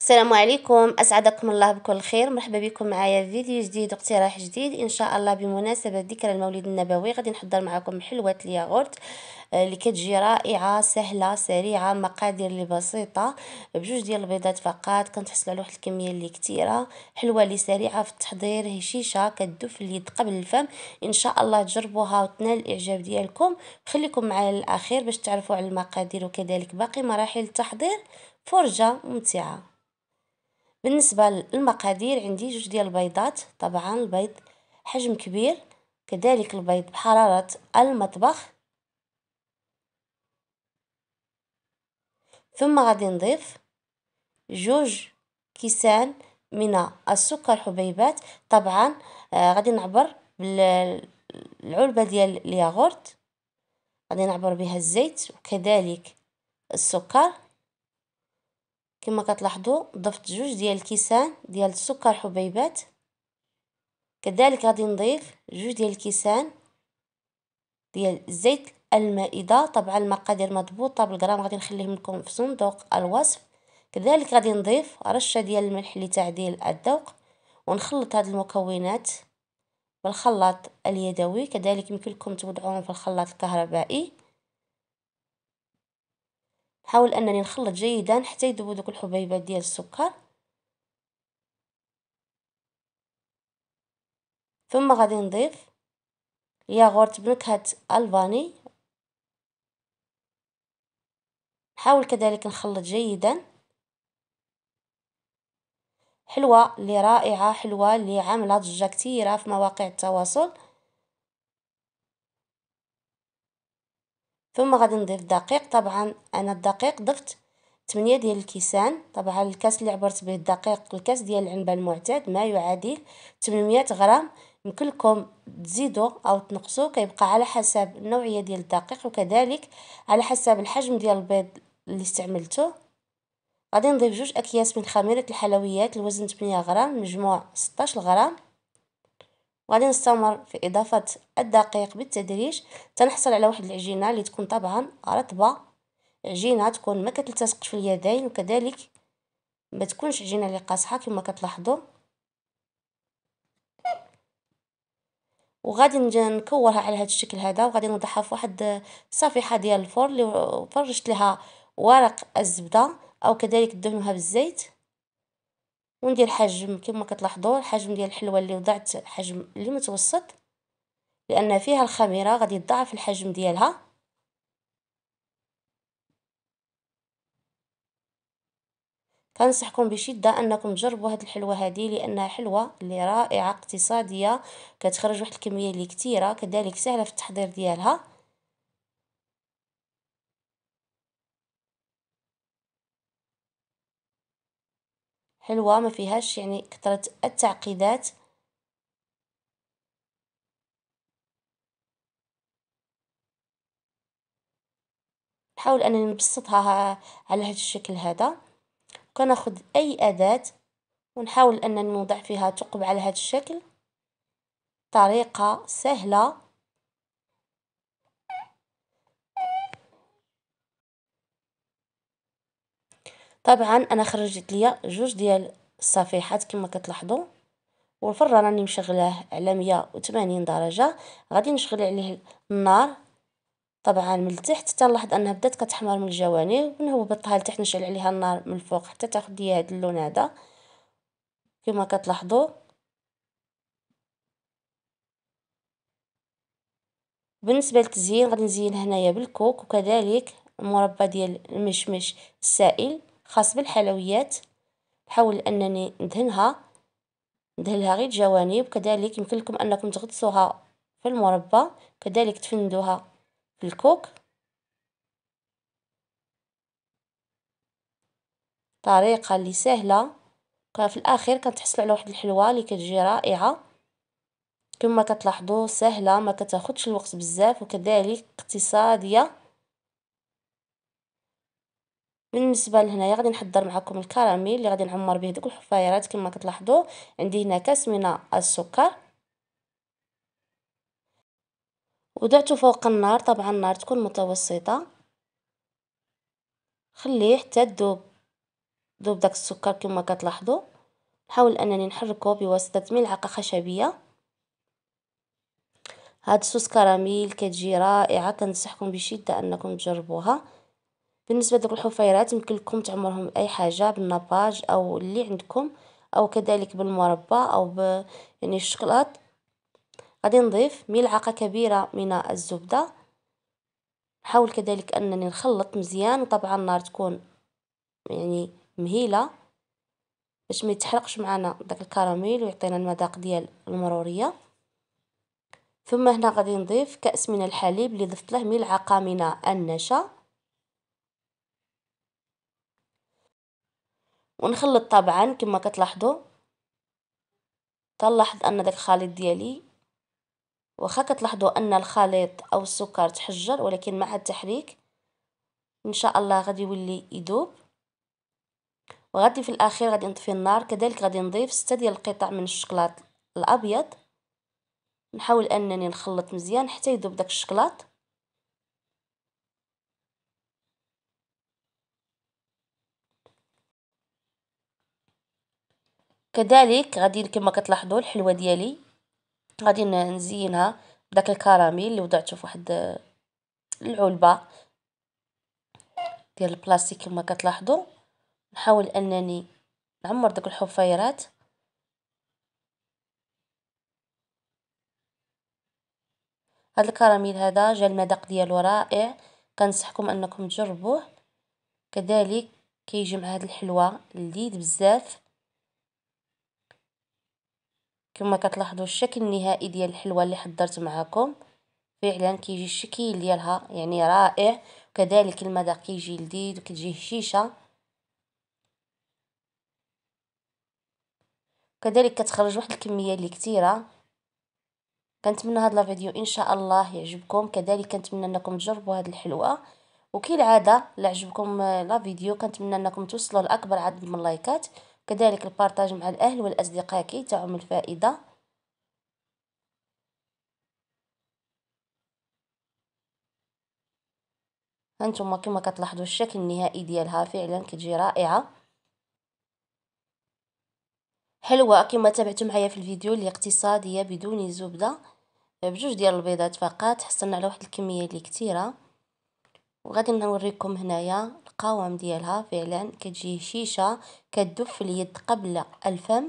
السلام عليكم. أسعدكم الله بكل خير. مرحبا بكم معايا في فيديو جديد واقتراح جديد. إن شاء الله بمناسبة ذكرى المولد النبوي غادي نحضر معكم حلوة الياغورت آه، اللي كتجي رائعة سهلة سريعة مقادير اللي بسيطة بجوج ديال البيضات فقط. كنتحصلوا على واحد الكمية اللي كثيرة. حلوة اللي سريعة في التحضير هشيشة كدوب في اليد قبل الفم. إن شاء الله تجربوها وتنال الإعجاب ديالكم. خليكم معايا للأخير باش تعرفوا على المقادير وكذلك باقي مراحل التحضير. فرجة ممتعة. بالنسبة للمقادير عندي جوج ديال البيضات طبعا البيض حجم كبير كذلك البيض بحرارة المطبخ. ثم غادي نضيف جوج كيسان من السكر حبيبات. طبعا آه غادي نعبر بالعلبة ديال الياغورت غادي نعبر بها الزيت وكذلك السكر. كما كتلاحظوا ضفت جوج ديال الكيسان ديال السكر حبيبات. كذلك غادي نضيف جوج ديال الكيسان ديال زيت المائدة. طبعا المقادير مضبوطه بالغرام غادي نخليهم لكم في صندوق الوصف. كذلك غادي نضيف رشة ديال الملح لتعديل الذوق ونخلط هاد المكونات بالخلاط اليدوي. كذلك يمكن لكم في الخلاط الكهربائي. حاول أنني نخلط جيدا حتى يذوبوا دوك الحبيبات ديال السكر. ثم غادي نضيف ياغورت بنكهة الفاني حاول كذلك نخلط جيدا. حلوة اللي رائعة حلوة اللي عاملة ضجة كثيرة في مواقع التواصل. ثم غادي نضيف دقيق. طبعا أنا الدقيق ضفت ثمانية ديال الكيسان. طبعا الكاس اللي عبرت به الدقيق الكاس ديال العنبة المعتاد ما يعادل 800 غرام. يمكن لكم تزيدوا أو تنقصوا كيبقى على حسب النوعية ديال الدقيق وكذلك على حسب الحجم ديال البيض اللي استعملته غادي نضيف جوج أكياس من خميرة الحلويات. الوزن 8 غرام مجموع 16 غرام. وغادي نستمر في إضافة الدقيق بالتدريج. تنحصل على واحد العجينة اللي تكون طبعا رطبة. عجينة تكون ما كتلتصقش في اليدين وكذلك ما تكونش عجينة اللي قاصحة كما كتلاحظوا. وغادي نكورها على هذا الشكل هذا وغادي نوضعها في واحد صفيحه ديال الفرن اللي فرشت لها ورق الزبدة أو كذلك دهنوها بالزيت. وندير حجم كما كتلاحظوا الحجم ديال الحلوة اللي وضعت حجم اللي متوسط لأن فيها الخميرة غادي تضاعف الحجم ديالها. كنصحكم بشدة أنكم تجربوا هذه الحلوة هذه لأنها حلوة اللي رائعة اقتصادية كتخرج واحد الكمية اللي كثيرة كذلك سهلة في التحضير ديالها. حلوة ما فيهاش يعني كثرة التعقيدات. نحاول أنني نبسطها على هذا الشكل هذا. وكناخذ أي أداة ونحاول انني نوضع فيها ثقب على هذا الشكل. طريقة سهلة. طبعا أنا خرجت ليا جوج ديال الصفيحات كما كتلاحظوا والفران راني مشغلاه على 180 درجة. غادي نشغل عليه النار. طبعا من التحت حتى نلاحظ أنها بدات كتحمر من الجوانب نهبطها لتحت نشعل عليها النار من الفوق حتى تاخذ ليا هذا اللون هذا. كما كتلاحظوا. بالنسبة للتزيين غادي نزين هنايا بالكوك وكذلك المربى ديال المشمش السائل. خاص بالحلويات نحاول أنني ندهنها ندهنها غير الجوانب كذلك يمكن لكم أنكم تغطسوها في المربى كذلك تفندوها في الكوك. طريقة اللي سهلة في الأخير كتحصلوا على واحد الحلوة اللي كتجي رائعة. كما كتلاحظوا سهلة ما كتاخذش الوقت بزاف وكذلك اقتصادية. بالنسبة لهنايا غادي نحضر معكم الكراميل اللي غادي نعمر به دوك الحفايرات كما كتلاحظوا عندي هنا كاس من السكر. وضعته فوق النار طبعا النار تكون متوسطة. خليه حتى تذوب ذوب داك السكر كما كتلاحظوا نحاول أنني نحركه بواسطة ملعقة خشبية. هاد الصوص كراميل كتجي رائعة كنصحكم بشدة أنكم تجربوها. بالنسبة لدوك الحفيرات يمكن لكم تعمرهم اي حاجة بالنباج أو اللي عندكم أو كذلك بالمربى أو ب يعني الشكلاط غادي نضيف ملعقة كبيرة من الزبدة. نحاول كذلك أنني نخلط مزيان وطبعا النار تكون يعني مهيلة باش ما يتحرقش معنا داك الكراميل ويعطينا المذاق ديال المرورية. ثم هنا غادي نضيف كأس من الحليب اللي ضفت له ملعقة من النشا. ونخلط طبعا كما كتلاحظوا تنلاحظ أن داك الخليط ديالي واخا كتلاحظوا أن الخليط أو السكر تحجر ولكن مع التحريك إن شاء الله غادي يولي يذوب وغادي في الأخير غادي نطفي النار. كذلك غادي نضيف ستة ديال القطع من الشكلاط الأبيض. نحاول أنني نخلط مزيان حتى يذوب داك الشكلاط كذلك غادي كما كتلاحظوا الحلوة ديالي. غادي نزينها بداك الكراميل اللي وضعته في واحد العلبة ديال البلاستيك كما كتلاحظوا. نحاول أنني نعمر داك الحفيرات. هذا الكراميل هذا جا المذاق ديالو رائع. كنصحكم أنكم تجربوه. كذلك كيجي مع هاد الحلوة لذيذ بزاف. كما كتلاحظوا الشكل النهائي ديال الحلوة اللي حضرت معكم فعلا كيجي الشكل ديالها يعني رائع كذلك المذاق كيجي لذيذ وكتجي هشيشة. كذلك كتخرج واحد الكمية اللي كثيرة. كنتمنى هذا الفيديو إن شاء الله يعجبكم. كذلك كنتمنى أنكم تجربوا هذه الحلوة. وكالعادة لا عجبكم la vidéo كنتمنى أنكم توصلوا لأكبر عدد من اللايكات. كذلك ال partage مع الأهل والأصدقاء كي تعم الفائدة. هانتوما كما كتلاحظوا الشكل النهائي ديالها فعلا كتجي رائعة. حلوة كما تابعتوا معايا في الفيديو اللي اقتصاديه بدون زبدة. بجوج ديال البيضات فقط حصلنا على واحد الكمية اللي كثيرة. وغادي نوريكم هنايا القوام ديالها فعلا كتجي هشيشه كتذوب في اليد قبل الفم.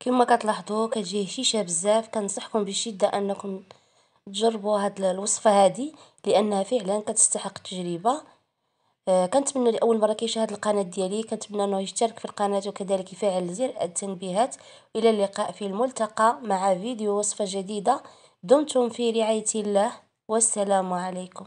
كما كتلاحظوا كتجي هشيشه بزاف. كنصحكم بشدة أنكم تجربوا هاد الوصفة هذه لأنها فعلا كتستحق التجربة. آه كنتمنى لأول مرة كيشاهد القناة ديالي. كنتمنى أنه يشترك في القناة وكذلك يفعل زر التنبيهات. إلى اللقاء في الملتقى مع فيديو وصفة جديدة. دمتم في رعاية الله. والسلام عليكم.